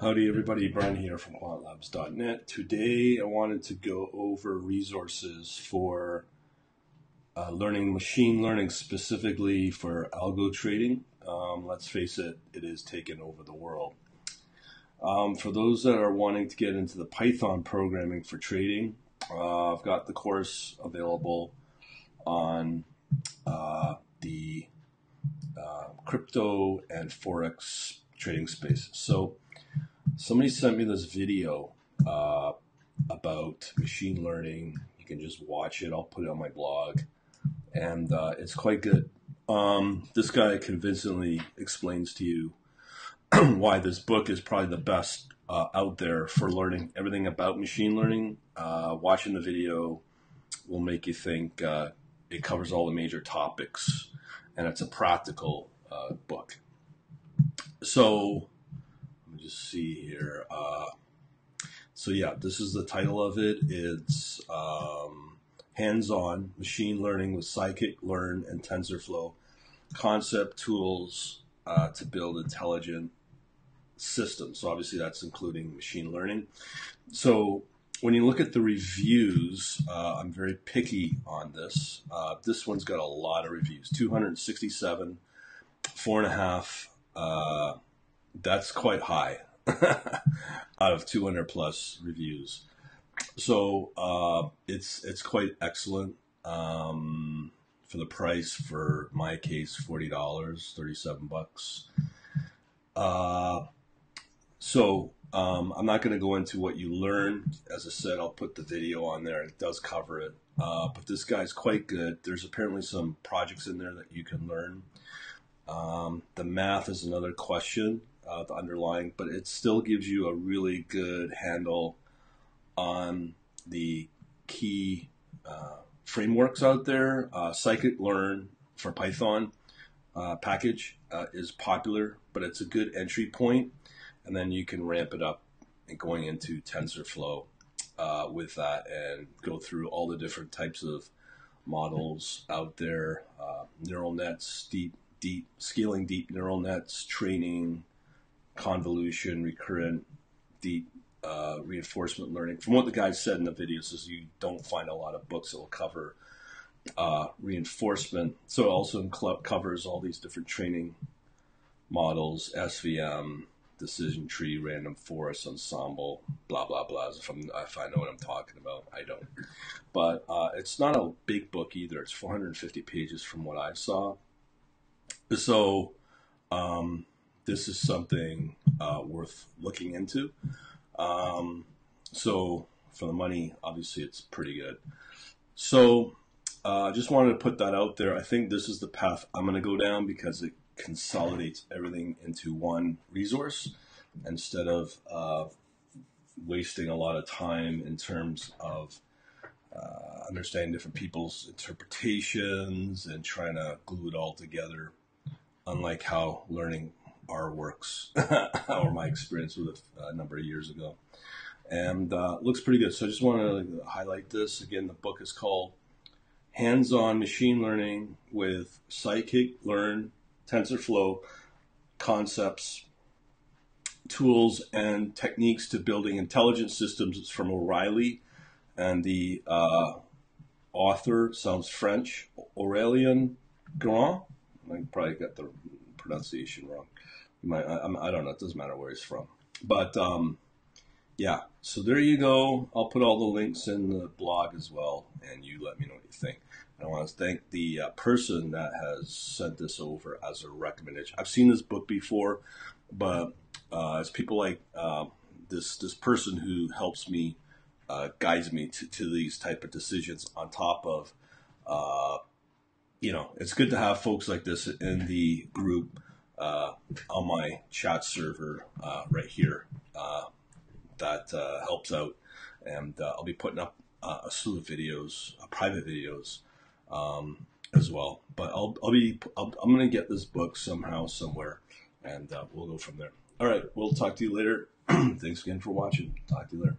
Howdy, everybody. Brian here from quantlabs.net. Today, I wanted to go over resources for uh, learning machine learning, specifically for algo trading. Um, let's face it, it is taking over the world. Um, for those that are wanting to get into the Python programming for trading, uh, I've got the course available on uh, the uh, crypto and forex trading space. So somebody sent me this video uh, about machine learning. You can just watch it. I'll put it on my blog, and uh, it's quite good. Um, this guy convincingly explains to you why this book is probably the best uh, out there for learning everything about machine learning. Uh, watching the video will make you think uh, it covers all the major topics, and it's a practical uh, book. So just see here. Uh, so yeah, this is the title of it. It's um, hands-on machine learning with scikit-learn and TensorFlow concept tools uh, to build intelligent systems. So obviously that's including machine learning. So when you look at the reviews, uh, I'm very picky on this. Uh, this one's got a lot of reviews, 267, four and a half. Uh, that's quite high out of 200 plus reviews. So uh, it's it's quite excellent um, for the price. For my case, forty dollars, thirty seven bucks. Uh, so um, I'm not going to go into what you learn. As I said, I'll put the video on there. It does cover it. Uh, but this guy's quite good. There's apparently some projects in there that you can learn. Um, the math is another question uh, the underlying, but it still gives you a really good handle on the key uh, frameworks out there. Uh, scikit-learn for Python uh, package uh, is popular, but it's a good entry point, and then you can ramp it up and going into TensorFlow uh, with that and go through all the different types of models out there, neural nets, deep, deep scaling deep neural nets, training, convolution, recurrent, deep uh, reinforcement learning. From what the guy said in the videos, is you don't find a lot of books that will cover uh, reinforcement. So it also covers all these different training models, SVM, decision tree, random forest, ensemble, blah blah blah. If, if i know what I'm talking about, I don't. But uh, it's not a big book either. It's 450 pages from what I saw. So um, this is something uh, worth looking into. Um, so for the money, obviously it's pretty good. So uh, I uh, just wanted to put that out there. I think this is the path I'm going to go down because it consolidates everything into one resource instead of uh, wasting a lot of time in terms of uh, understanding different people's interpretations and trying to glue it all together. Unlike how learning R works, or my experience with it a number of years ago. And uh, looks pretty good. So I just want to highlight this. Again, the book is called Hands on Machine Learning with Scikit-Learn, TensorFlow Concepts, Tools, and Techniques to Building Intelligent Systems. It's from O'Reilly. And the uh, author sounds French, Aurélien Grand. I probably got the pronunciation wrong. My, I, I, don't know. It doesn't matter where he's from. But um, yeah, so there you go. I'll put all the links in the blog as well, and you let me know what you think. I want to thank the uh, person that has sent this over as a recommendation. I've seen this book before, but uh, it's people like uh, this this person who helps me, uh, guides me to, to these type of decisions. On top of, uh, you know, it's good to have folks like this in the group uh, on my chat server uh, right here uh, that uh, helps out. And uh, I'll be putting up a slew of videos, private videos um, as well. But I'll, I'll be I'll, I'm going to get this book somehow somewhere, and we'll go from there. All right, we'll talk to you later. Thanks again for watching. Talk to you later.